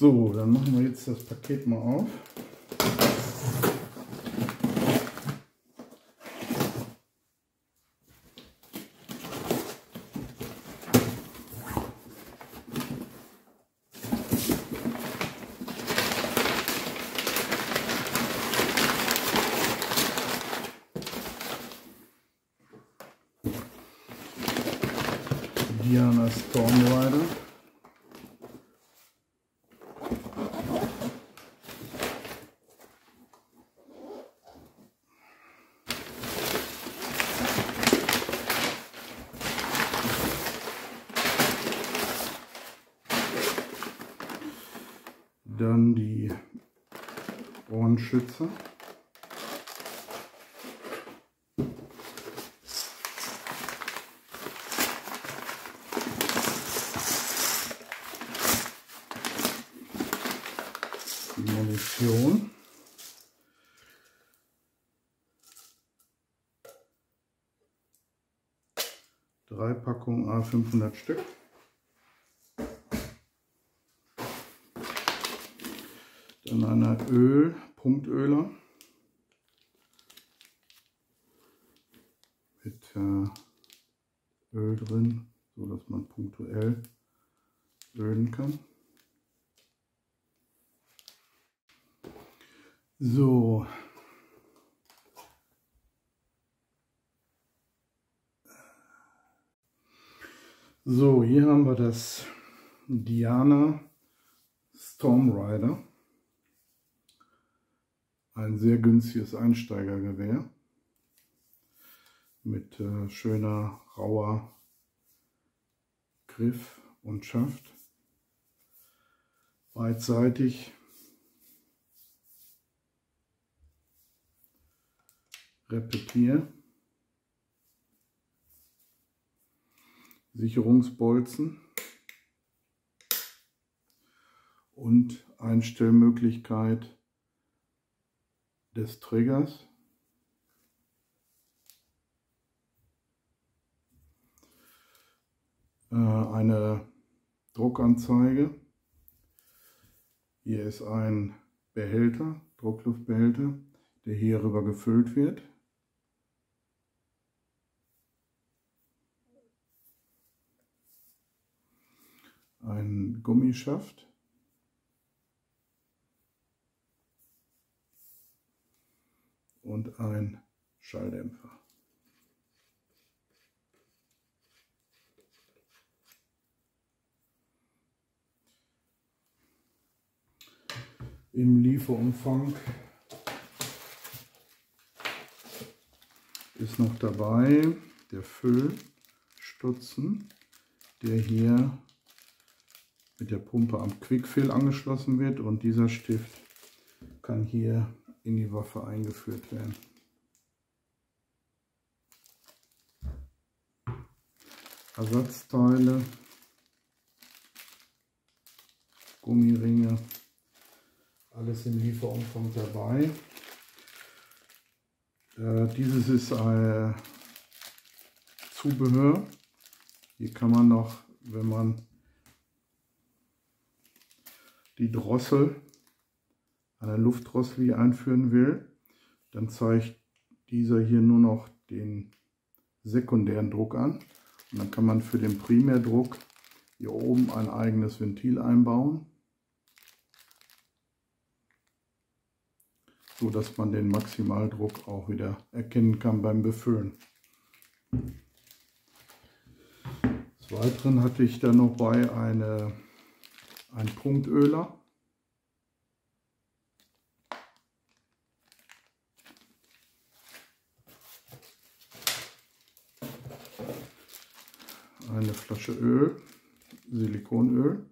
So, dann machen wir jetzt das Paket mal auf. Diana Storm Dann die Ohrenschützer. Munition. Drei Packungen A500 Stück. Öl, Punktöler. Mit äh, Öl drin, so dass man punktuell ölen kann. So. So, hier haben wir das Diana Storm Rider. Ein sehr günstiges Einsteigergewehr mit äh, schöner rauer Griff und Schaft. Beidseitig Repetier, Sicherungsbolzen und Einstellmöglichkeit des Triggers. Äh, eine Druckanzeige. Hier ist ein Behälter, Druckluftbehälter, der hierüber gefüllt wird. Ein Gummischaft. Und ein Schalldämpfer. Im Lieferumfang ist noch dabei der Füllstutzen, der hier mit der Pumpe am Quickfill angeschlossen wird und dieser Stift kann hier in die Waffe eingeführt werden. Ersatzteile, Gummiringe, alles im Lieferumfang dabei. Äh, dieses ist ein Zubehör. Hier kann man noch, wenn man die Drossel eine Luftdrossel hier einführen will, dann zeigt dieser hier nur noch den sekundären Druck an. Und dann kann man für den Primärdruck hier oben ein eigenes Ventil einbauen, so dass man den Maximaldruck auch wieder erkennen kann beim Befüllen. Des Weiteren hatte ich dann noch bei eine, ein Punktöler. Eine Flasche Öl, Silikonöl.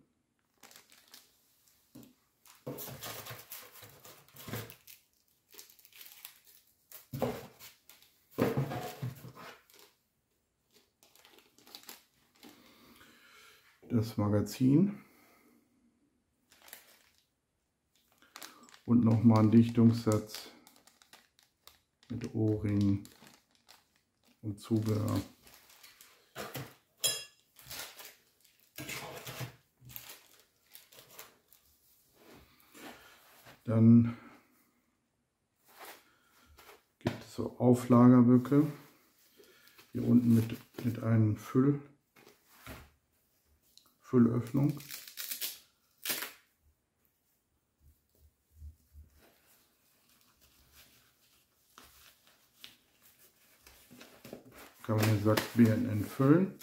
Das Magazin und nochmal ein Dichtungssatz mit Ohrring und Zubehör. Dann gibt es so Auflagerböcke. Hier unten mit, mit einem Füll, Füllöffnung. Kann man den Sack BNN füllen.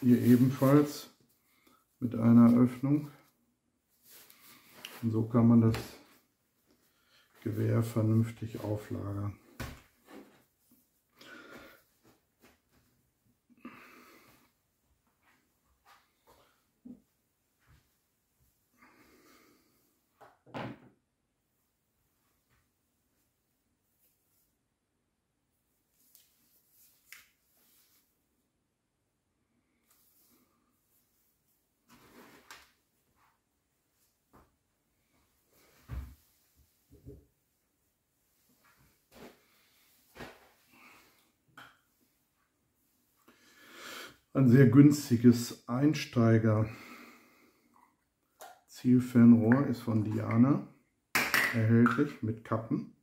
Hier ebenfalls mit einer Öffnung. Und so kann man das Gewehr vernünftig auflagern. Ein sehr günstiges Einsteiger Zielfernrohr ist von Diana erhältlich mit Kappen,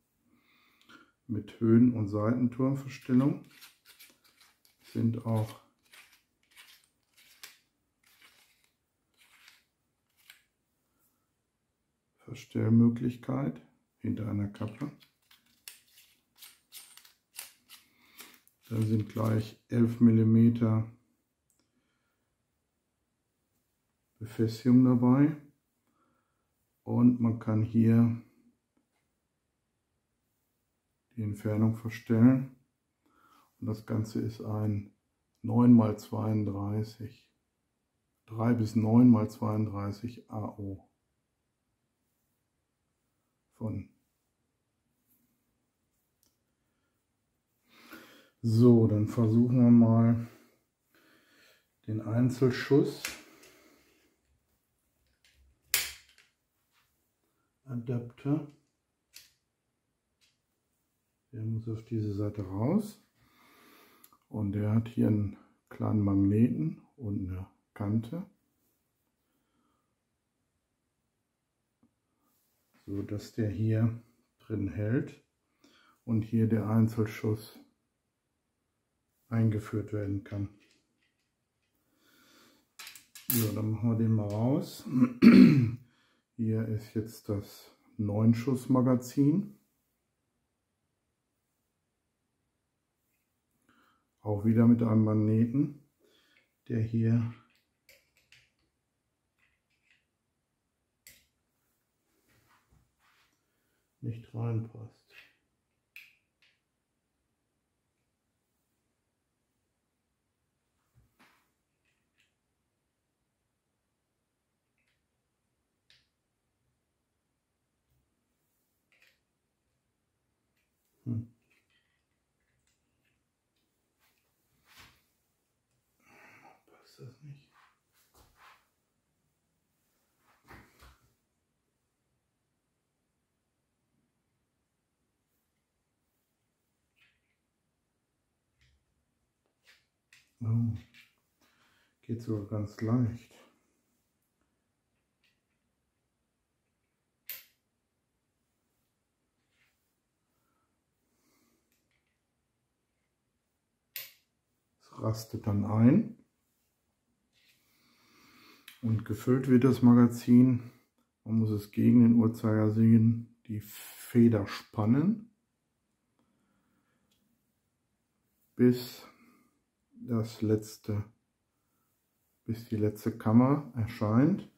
mit Höhen- und Seitenturmverstellung. Sind auch Verstellmöglichkeit hinter einer Kappe. Da sind gleich 11 mm Befestigung dabei. Und man kann hier die Entfernung verstellen. Und das Ganze ist ein 9 x 32 3 bis 9 x 32 AO von. So dann versuchen wir mal den Einzelschuss Adapter. Der muss auf diese Seite raus. Und der hat hier einen kleinen Magneten und eine Kante. So dass der hier drin hält und hier der Einzelschuss eingeführt werden kann. So, dann machen wir den mal raus. Hier ist jetzt das 9-Schuss-Magazin. Auch wieder mit einem Magneten, der hier nicht reinpasst. Passt das nicht? Oh, geht sogar ganz leicht. rastet dann ein und gefüllt wird das Magazin. Man muss es gegen den Uhrzeigersinn die Feder spannen, bis das letzte, bis die letzte Kammer erscheint.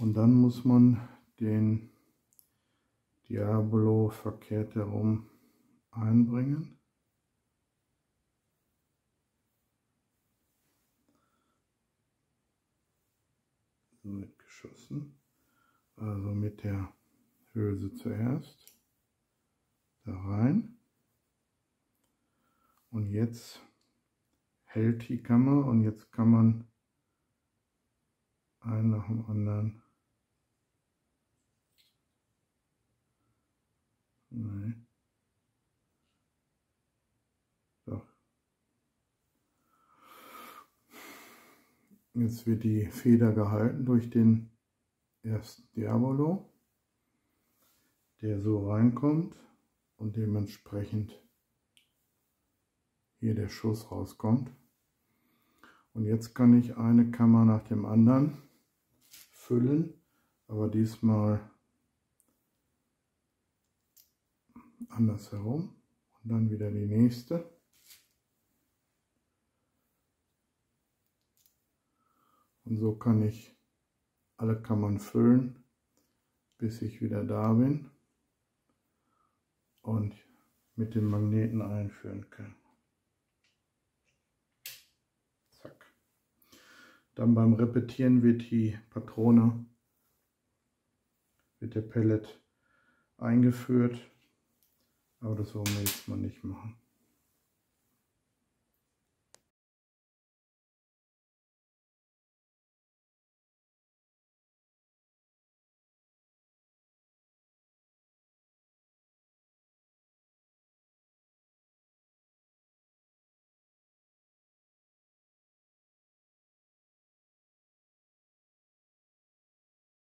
Und dann muss man den Diabolo verkehrt herum einbringen. Mitgeschossen. Also mit der Hülse zuerst da rein. Und jetzt hält die Kammer und jetzt kann man einen nach dem anderen. Nein. Jetzt wird die Feder gehalten durch den erst Diabolo, der so reinkommt und dementsprechend hier der Schuss rauskommt. Und jetzt kann ich eine Kammer nach dem anderen füllen, aber diesmal andersherum und dann wieder die nächste. Und so kann ich alle Kammern füllen, bis ich wieder da bin und mit dem Magneten einführen kann. Zack. Dann beim Repetieren wird die Patrone, wird der Pellet eingeführt, aber das wollen wir jetzt mal nicht machen.